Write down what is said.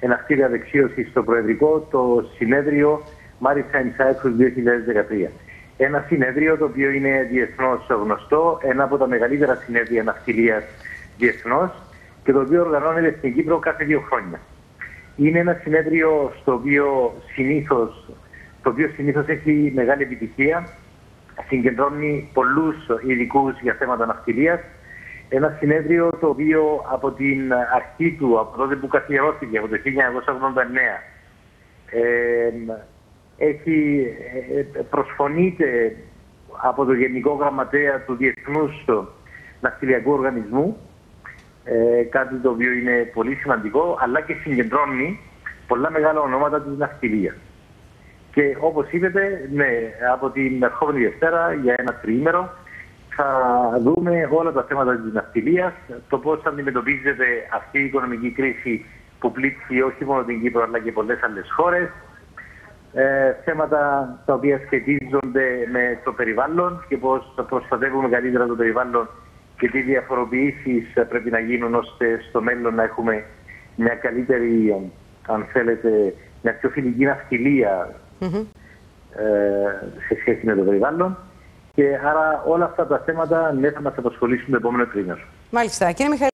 εναυτήρια δεξίωση στο Προεδρικό το συνέδριο Maritime Cyprus 2013. Ένα συνέδριο το οποίο είναι διεθνώς γνωστό, ένα από τα μεγαλύτερα συνέδρια ναυτιλίας διεθνώς και το οποίο οργανώνεται στην Κύπρο κάθε δύο χρόνια. Είναι ένα συνέδριο στο οποίο συνήθως, το οποίο συνήθως έχει μεγάλη επιτυχία, συγκεντρώνει πολλούς ειδικού για θέματα ναυτιλίας. Ένα συνέδριο το οποίο από την αρχή του, από τότε που καθιερώθηκε, από το 1989, ε, έχει, ε, προσφωνείται από το Γενικό Γραμματέα του Διεθνούς Ναυτιλιακού Οργανισμού ε, κάτι το οποίο είναι πολύ σημαντικό, αλλά και συγκεντρώνει πολλά μεγάλα ονόματα της ναυτιλίας. Και όπως είπετε, ναι, από την ερχόμενη Δευτέρα για ένα τριήμερο θα δούμε όλα τα θέματα της ναυτιλίας, το πώς αντιμετωπίζεται αυτή η οικονομική κρίση που πλήττει όχι μόνο την Κύπρο αλλά και πολλές άλλες χώρες, ε, θέματα τα οποία σχετίζονται με το περιβάλλον και πώς προστατεύουμε καλύτερα το περιβάλλον και τι διαφοροποιήσεις πρέπει να γίνουν ώστε στο μέλλον να έχουμε μια καλύτερη, αν θέλετε, μια πιο φιλική ναυτιλία mm -hmm. ε, σε σχέση με το περιβάλλον. Και άρα όλα αυτά τα θέματα ναι, θα μας απασχολήσουν το επόμενο τρίμηνο. Μάλιστα. Κύριε Μιχαήλ,